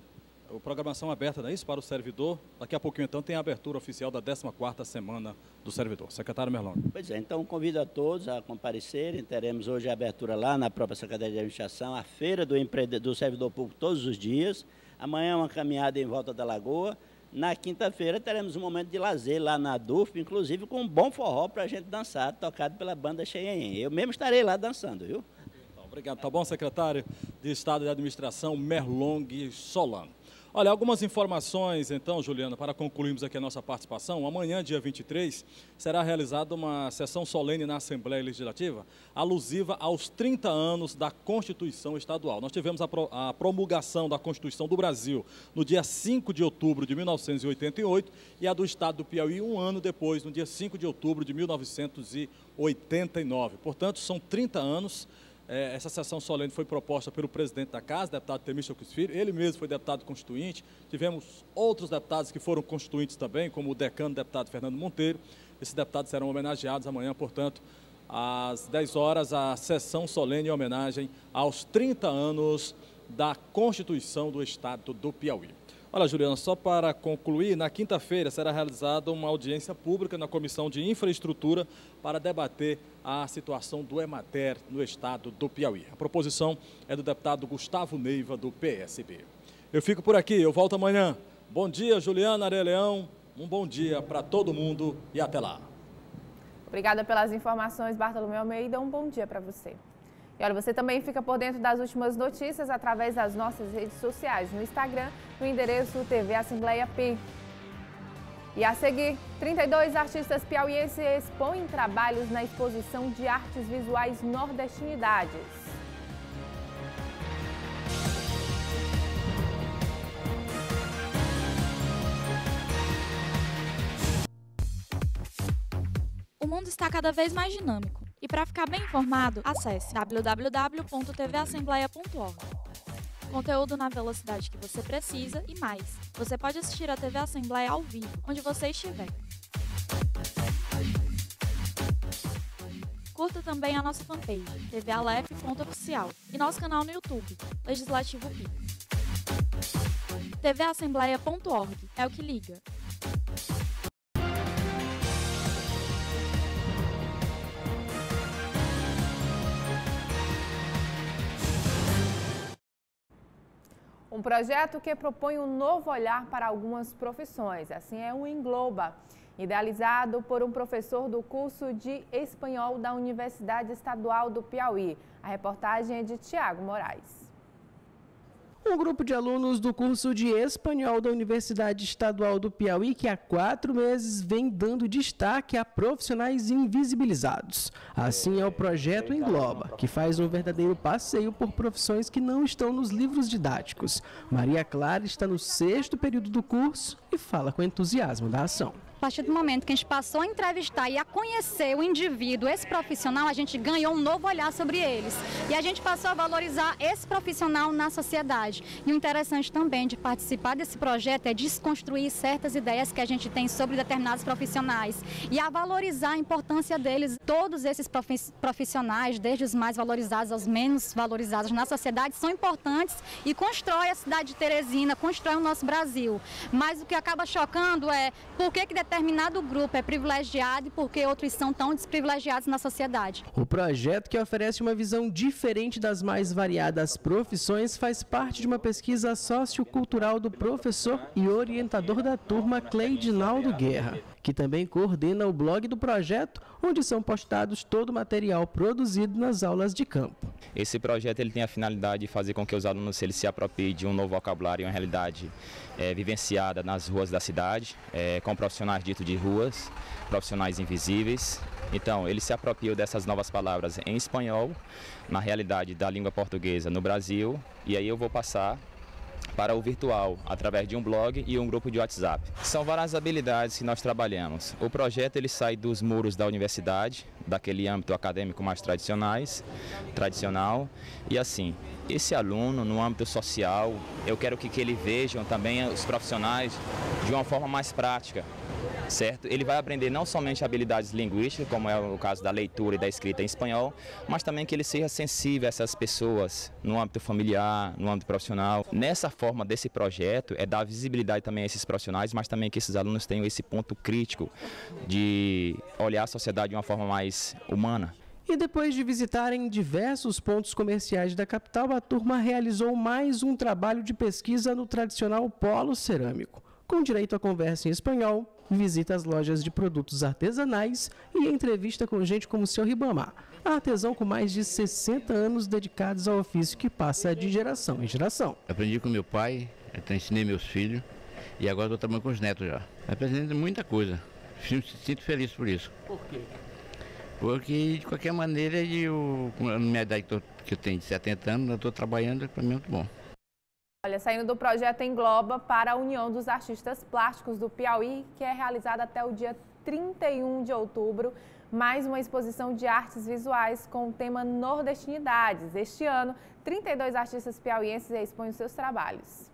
o programação aberta, não é isso? Para o servidor. Daqui a pouquinho, então, tem a abertura oficial da 14ª Semana do Servidor. Secretário Merlon. Pois é, então convido a todos a comparecerem. Teremos hoje a abertura lá na própria Secretaria de Administração, a feira do, do servidor público todos os dias. Amanhã uma caminhada em volta da Lagoa. Na quinta-feira teremos um momento de lazer lá na DUF, inclusive com um bom forró para a gente dançar, tocado pela banda Cheyenne. Eu mesmo estarei lá dançando, viu? Obrigado. Tá bom, secretário de Estado de Administração, Merlong Solano. Olha, algumas informações, então, Juliana, para concluirmos aqui a nossa participação. Amanhã, dia 23, será realizada uma sessão solene na Assembleia Legislativa, alusiva aos 30 anos da Constituição Estadual. Nós tivemos a, pro, a promulgação da Constituição do Brasil no dia 5 de outubro de 1988 e a do Estado do Piauí um ano depois, no dia 5 de outubro de 1989. Portanto, são 30 anos é, essa sessão solene foi proposta pelo presidente da Casa, deputado Temístocles Filho, ele mesmo foi deputado constituinte. Tivemos outros deputados que foram constituintes também, como o decano deputado Fernando Monteiro. Esses deputados serão homenageados amanhã, portanto, às 10 horas, a sessão solene em homenagem aos 30 anos da Constituição do Estado do Piauí. Olha, Juliana, só para concluir, na quinta-feira será realizada uma audiência pública na Comissão de Infraestrutura para debater a situação do Emater no estado do Piauí. A proposição é do deputado Gustavo Neiva, do PSB. Eu fico por aqui, eu volto amanhã. Bom dia, Juliana Areleão. Um bom dia para todo mundo e até lá. Obrigada pelas informações, Bartolomeu Almeida. Um bom dia para você. E olha, você também fica por dentro das últimas notícias através das nossas redes sociais, no Instagram, no endereço TV Assembleia P. E a seguir, 32 artistas piauienses expõem trabalhos na exposição de artes visuais Nordestinidades. O mundo está cada vez mais dinâmico. E para ficar bem informado, acesse www.tvassembleia.org. Conteúdo na velocidade que você precisa e mais. Você pode assistir a TV Assembleia ao vivo, onde você estiver. Curta também a nossa fanpage, tvalef.oficial, e nosso canal no YouTube, Legislativo PI. tvassembleia.org é o que liga. Um projeto que propõe um novo olhar para algumas profissões, assim é o Engloba, idealizado por um professor do curso de espanhol da Universidade Estadual do Piauí. A reportagem é de Tiago Moraes. Um grupo de alunos do curso de espanhol da Universidade Estadual do Piauí, que há quatro meses vem dando destaque a profissionais invisibilizados. Assim é o projeto Engloba, que faz um verdadeiro passeio por profissões que não estão nos livros didáticos. Maria Clara está no sexto período do curso e fala com entusiasmo da ação. Partir do momento que a gente passou a entrevistar e a conhecer o indivíduo, esse profissional, a gente ganhou um novo olhar sobre eles. E a gente passou a valorizar esse profissional na sociedade. E o interessante também de participar desse projeto é desconstruir certas ideias que a gente tem sobre determinados profissionais e a valorizar a importância deles. Todos esses profissionais, desde os mais valorizados aos menos valorizados na sociedade, são importantes e constrói a cidade de Teresina, constrói o nosso Brasil. Mas o que acaba chocando é por que, que determinado grupo é privilegiado e porque outros são tão desprivilegiados na sociedade. O projeto, que oferece uma visão diferente das mais variadas profissões, faz parte de uma pesquisa sociocultural do professor e orientador da turma Cleidinaldo Guerra, que também coordena o blog do projeto, onde são postados todo o material produzido nas aulas de campo. Esse projeto ele tem a finalidade de fazer com que os alunos eles se apropriem de um novo vocabulário e uma realidade é, vivenciada nas ruas da cidade, é, com profissionais dito de ruas, profissionais invisíveis. Então, ele se apropriou dessas novas palavras em espanhol, na realidade da língua portuguesa no Brasil, e aí eu vou passar para o virtual, através de um blog e um grupo de WhatsApp. São várias habilidades que nós trabalhamos. O projeto ele sai dos muros da universidade, daquele âmbito acadêmico mais tradicionais, tradicional, e assim, esse aluno no âmbito social, eu quero que, que ele vejam também os profissionais de uma forma mais prática, certo? Ele vai aprender não somente habilidades linguísticas, como é o caso da leitura e da escrita em espanhol, mas também que ele seja sensível a essas pessoas no âmbito familiar, no âmbito profissional. Nessa forma desse projeto é dar visibilidade também a esses profissionais, mas também que esses alunos tenham esse ponto crítico de olhar a sociedade de uma forma mais humana. E depois de visitarem diversos pontos comerciais da capital, a turma realizou mais um trabalho de pesquisa no tradicional polo cerâmico, com direito a conversa em espanhol, visita às lojas de produtos artesanais e entrevista com gente como o Sr. Ribamar, artesão com mais de 60 anos dedicados ao ofício que passa de geração em geração. Aprendi com meu pai, ensinei meus filhos e agora estou trabalhando com os netos já. Representa muita coisa. Sinto feliz por isso. Por quê? Porque, de qualquer maneira, eu, com a minha idade que eu, que eu tenho de 70 anos, eu estou trabalhando, para mim é muito bom. Olha, saindo do projeto Engloba para a União dos Artistas Plásticos do Piauí, que é realizada até o dia 31 de outubro, mais uma exposição de artes visuais com o tema Nordestinidades. Este ano, 32 artistas piauienses expõem seus trabalhos.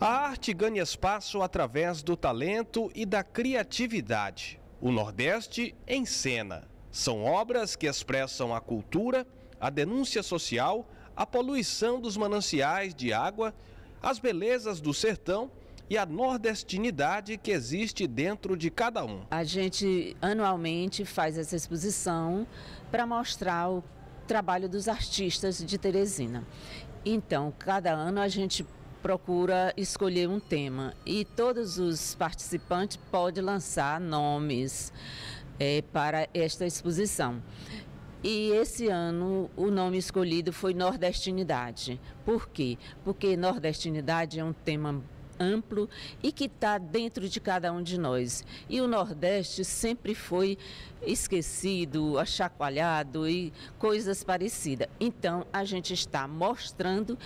A arte ganha espaço através do talento e da criatividade. O Nordeste em cena. São obras que expressam a cultura, a denúncia social, a poluição dos mananciais de água, as belezas do sertão e a nordestinidade que existe dentro de cada um. A gente anualmente faz essa exposição para mostrar o trabalho dos artistas de Teresina. Então, cada ano a gente procura escolher um tema e todos os participantes podem lançar nomes é, para esta exposição. E esse ano o nome escolhido foi Nordestinidade. Por quê? Porque Nordestinidade é um tema amplo e que está dentro de cada um de nós. E o Nordeste sempre foi esquecido, achacoalhado e coisas parecidas. Então a gente está mostrando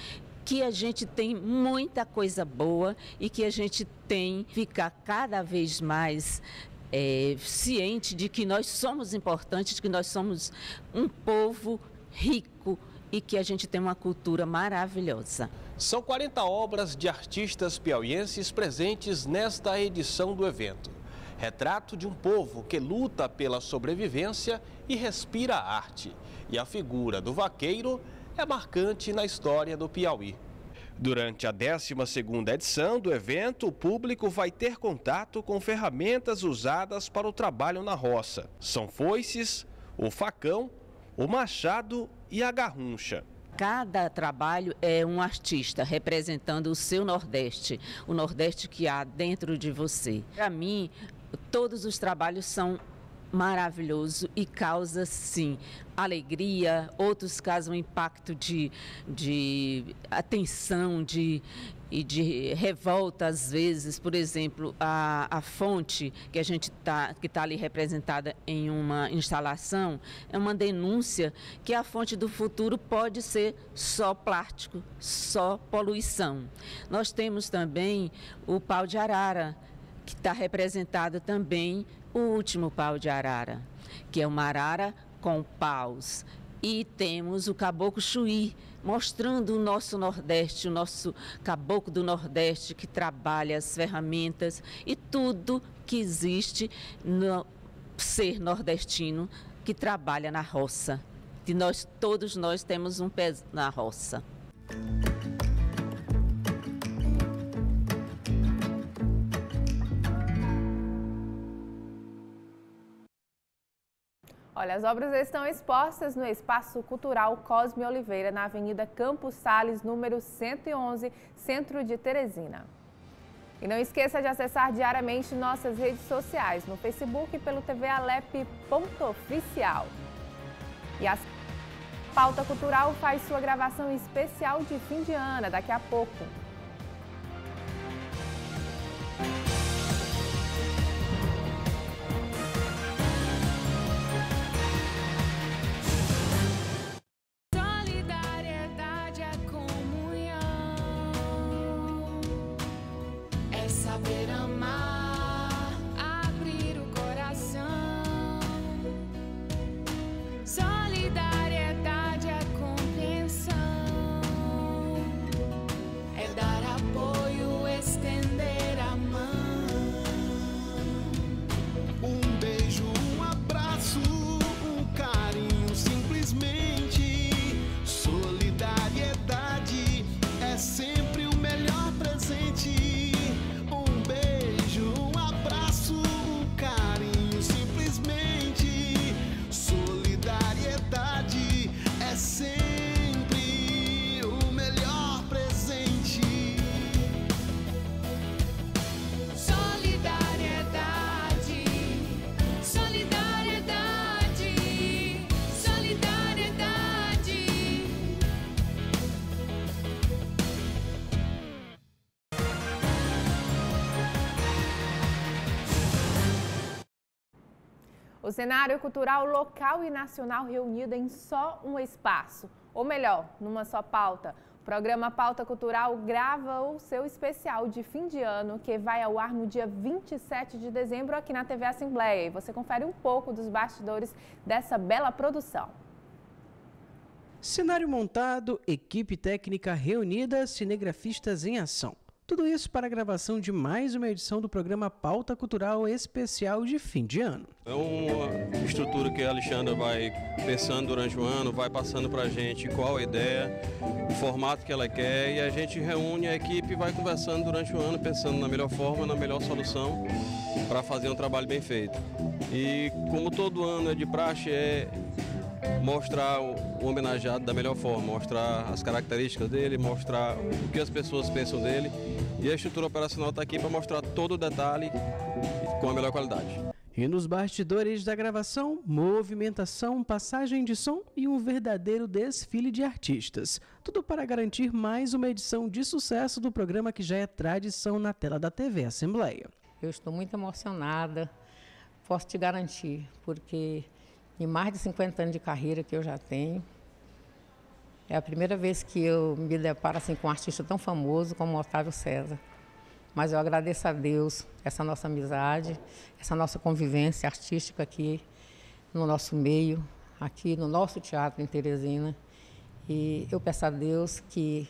que a gente tem muita coisa boa e que a gente tem que ficar cada vez mais é, ciente de que nós somos importantes, de que nós somos um povo rico e que a gente tem uma cultura maravilhosa. São 40 obras de artistas piauienses presentes nesta edição do evento. Retrato de um povo que luta pela sobrevivência e respira arte. E a figura do vaqueiro é marcante na história do Piauí. Durante a 12ª edição do evento, o público vai ter contato com ferramentas usadas para o trabalho na roça. São foices, o facão, o machado e a garruncha. Cada trabalho é um artista representando o seu Nordeste, o Nordeste que há dentro de você. Para mim, todos os trabalhos são maravilhoso e causa sim alegria, outros causam impacto de, de atenção, de, e de revolta às vezes. Por exemplo, a, a fonte que a gente tá, que está ali representada em uma instalação é uma denúncia que a fonte do futuro pode ser só plástico, só poluição. Nós temos também o pau de arara, que está representado também o último pau de arara, que é uma arara com paus. E temos o caboclo chuí, mostrando o nosso Nordeste, o nosso caboclo do Nordeste que trabalha as ferramentas e tudo que existe no ser nordestino que trabalha na roça. E nós, todos nós temos um pé na roça. Olha, as obras estão expostas no Espaço Cultural Cosme Oliveira, na Avenida Campos Sales, número 111, centro de Teresina. E não esqueça de acessar diariamente nossas redes sociais, no Facebook pelo tvalep.oficial. E a Pauta Cultural faz sua gravação especial de fim de ano, daqui a pouco. Cenário cultural local e nacional reunido em só um espaço, ou melhor, numa só pauta. O programa Pauta Cultural grava o seu especial de fim de ano, que vai ao ar no dia 27 de dezembro aqui na TV Assembleia. E você confere um pouco dos bastidores dessa bela produção. Cenário montado, equipe técnica reunida, cinegrafistas em ação. Tudo isso para a gravação de mais uma edição do programa Pauta Cultural Especial de fim de ano. É uma estrutura que a Alexandra vai pensando durante o ano, vai passando para a gente qual a ideia, o formato que ela quer e a gente reúne a equipe e vai conversando durante o ano, pensando na melhor forma, na melhor solução para fazer um trabalho bem feito. E como todo ano é de praxe, é mostrar o homenageado da melhor forma, mostrar as características dele, mostrar o que as pessoas pensam dele. E a estrutura operacional está aqui para mostrar todo o detalhe com a melhor qualidade. E nos bastidores da gravação, movimentação, passagem de som e um verdadeiro desfile de artistas. Tudo para garantir mais uma edição de sucesso do programa que já é tradição na tela da TV Assembleia. Eu estou muito emocionada, posso te garantir, porque em mais de 50 anos de carreira que eu já tenho. É a primeira vez que eu me deparo assim, com um artista tão famoso como Otávio César. Mas eu agradeço a Deus essa nossa amizade, essa nossa convivência artística aqui no nosso meio, aqui no nosso teatro em Teresina. E eu peço a Deus que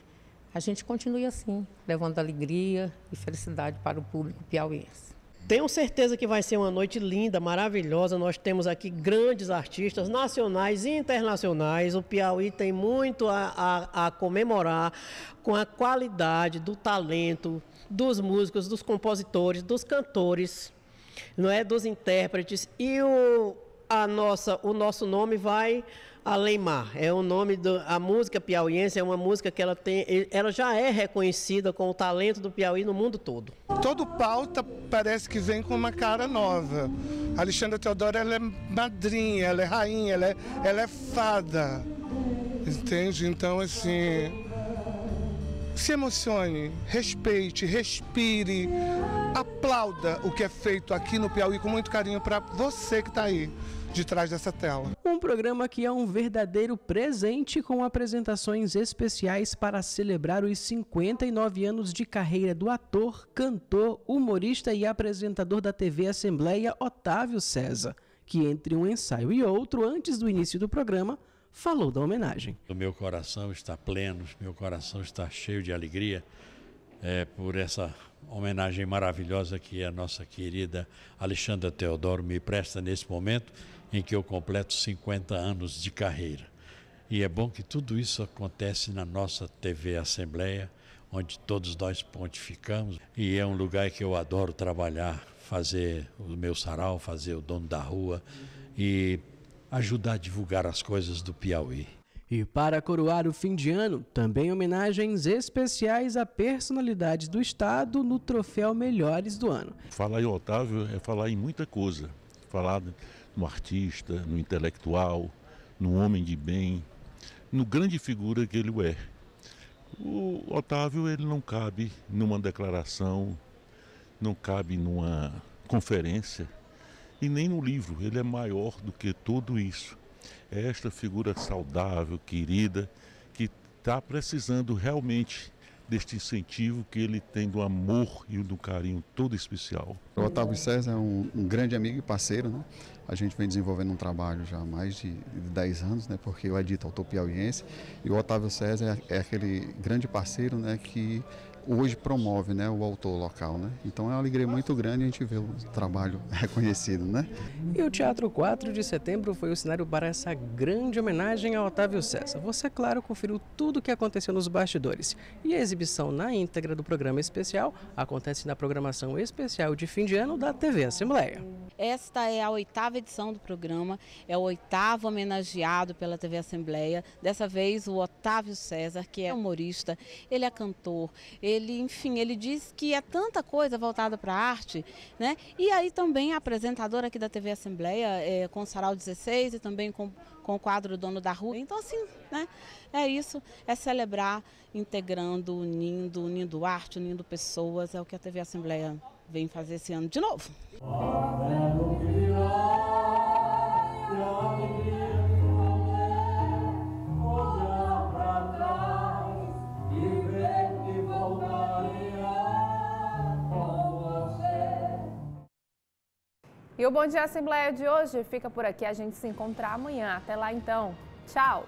a gente continue assim, levando alegria e felicidade para o público piauiense. Tenho certeza que vai ser uma noite linda, maravilhosa. Nós temos aqui grandes artistas nacionais e internacionais. O Piauí tem muito a, a, a comemorar com a qualidade do talento dos músicos, dos compositores, dos cantores, não é, dos intérpretes. E o, a nossa, o nosso nome vai Aleimar. É o nome da música piauiense, é uma música que ela tem, ela já é reconhecida com o talento do Piauí no mundo todo. Todo pauta parece que vem com uma cara nova. Alexandra Teodoro ela é madrinha, ela é rainha, ela é, ela é fada. Entende? Então assim, se emocione, respeite, respire, aplauda o que é feito aqui no Piauí com muito carinho para você que está aí de trás dessa tela. Um programa que é um verdadeiro presente com apresentações especiais para celebrar os 59 anos de carreira do ator, cantor, humorista e apresentador da TV Assembleia Otávio César, que entre um ensaio e outro, antes do início do programa, falou da homenagem. O meu coração está pleno, meu coração está cheio de alegria é, por essa homenagem maravilhosa que a nossa querida Alexandra Teodoro me presta nesse momento em que eu completo 50 anos de carreira. E é bom que tudo isso acontece na nossa TV Assembleia, onde todos nós pontificamos. E é um lugar que eu adoro trabalhar, fazer o meu sarau, fazer o dono da rua e ajudar a divulgar as coisas do Piauí. E para coroar o fim de ano, também homenagens especiais a personalidades do Estado no troféu Melhores do Ano. Falar em Otávio é falar em muita coisa. Falar no artista, no intelectual, no homem de bem, no grande figura que ele é. O Otávio ele não cabe numa declaração, não cabe numa conferência e nem no livro. Ele é maior do que tudo isso. É esta figura saudável, querida, que está precisando realmente deste incentivo que ele tem do amor e do carinho todo especial. O Otávio César é um, um grande amigo e parceiro, né? A gente vem desenvolvendo um trabalho já há mais de, de 10 anos, né? Porque eu edito Autor Piauiense e o Otávio César é, é aquele grande parceiro, né? Que hoje promove né, o autor local. Né? Então é uma alegria muito grande a gente ver o trabalho reconhecido. Né? E o Teatro 4 de Setembro foi o cenário para essa grande homenagem a Otávio César. Você, claro, conferiu tudo o que aconteceu nos bastidores. E a exibição na íntegra do programa especial acontece na programação especial de fim de ano da TV Assembleia. Esta é a oitava edição do programa, é o oitavo homenageado pela TV Assembleia. Dessa vez o Otávio César, que é humorista, ele é cantor, ele, enfim, ele diz que é tanta coisa voltada para a arte, né? E aí também a apresentadora aqui da TV Assembleia, é, com o Sarau 16 e também com, com o quadro Dono da Rua. Então, assim, né? É isso, é celebrar, integrando, unindo, unindo arte, unindo pessoas, é o que a TV Assembleia vem fazer esse ano de novo. E o Bom Dia Assembleia de hoje fica por aqui. A gente se encontra amanhã. Até lá então. Tchau!